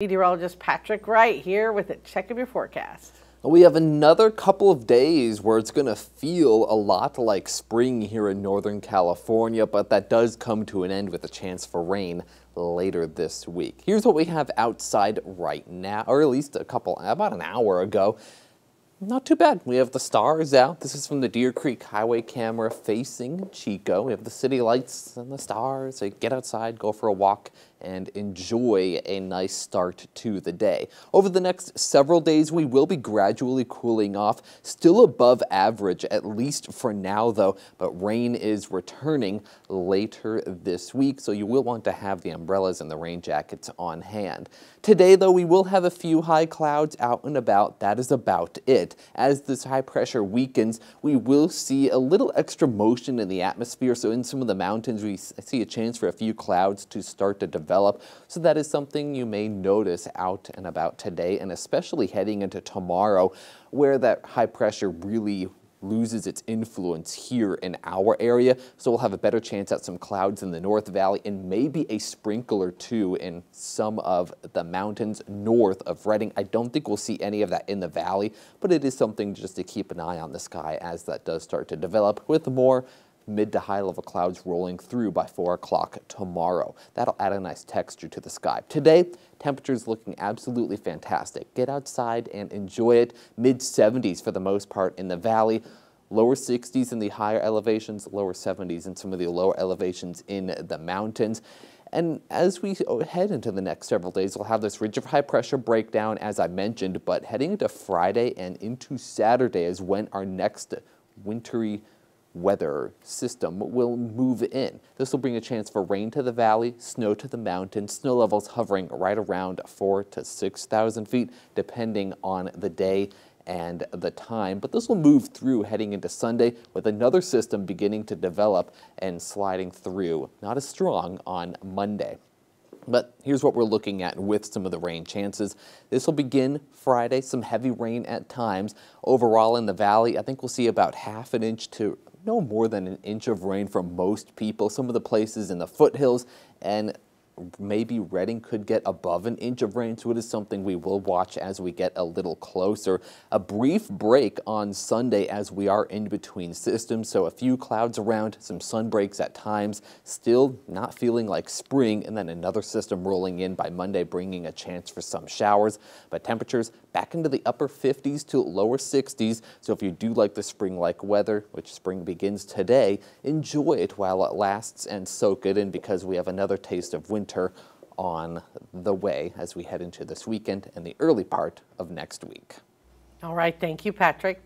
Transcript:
Meteorologist Patrick Wright here with a check of your forecast. We have another couple of days where it's going to feel a lot like spring here in Northern California, but that does come to an end with a chance for rain later this week. Here's what we have outside right now, or at least a couple, about an hour ago. Not too bad. We have the stars out. This is from the Deer Creek Highway camera facing Chico. We have the city lights and the stars. So get outside, go for a walk, and enjoy a nice start to the day. Over the next several days, we will be gradually cooling off, still above average, at least for now though, but rain is returning later this week, so you will want to have the umbrellas and the rain jackets on hand. Today though, we will have a few high clouds out and about. That is about it As this high pressure weakens, we will see a little extra motion in the atmosphere. So in some of the mountains, we see a chance for a few clouds to start to develop. So that is something you may notice out and about today, and especially heading into tomorrow, where that high pressure really loses its influence here in our area. So we'll have a better chance at some clouds in the North Valley and maybe a sprinkle or two in some of the mountains north of Redding. I don't think we'll see any of that in the valley, but it is something just to keep an eye on the sky as that does start to develop with more mid to high level clouds rolling through by 4 o'clock tomorrow. That'll add a nice texture to the sky. Today, temperatures looking absolutely fantastic. Get outside and enjoy it. Mid 70s for the most part in the valley. Lower 60s in the higher elevations, lower 70s in some of the lower elevations in the mountains. And as we head into the next several days, we'll have this ridge of high pressure breakdown, as I mentioned, but heading into Friday and into Saturday is when our next wintry weather system will move in. This will bring a chance for rain to the valley, snow to the mountains, snow levels hovering right around 4 to 6,000 feet depending on the day and the time, but this will move through heading into Sunday with another system beginning to develop and sliding through, not as strong on Monday. But here's what we're looking at with some of the rain chances. This will begin Friday, some heavy rain at times. Overall in the valley, I think we'll see about half an inch to no more than an inch of rain for most people. Some of the places in the foothills and maybe Redding could get above an inch of rain, so it is something we will watch as we get a little closer. A brief break on Sunday as we are in between systems, so a few clouds around, some sun breaks at times, still not feeling like spring, and then another system rolling in by Monday, bringing a chance for some showers. But temperatures back into the upper 50s to lower 60s, so if you do like the spring-like weather, which spring begins today, enjoy it while it lasts and soak it in because we have another taste of winter on the way as we head into this weekend and the early part of next week. All right. Thank you, Patrick.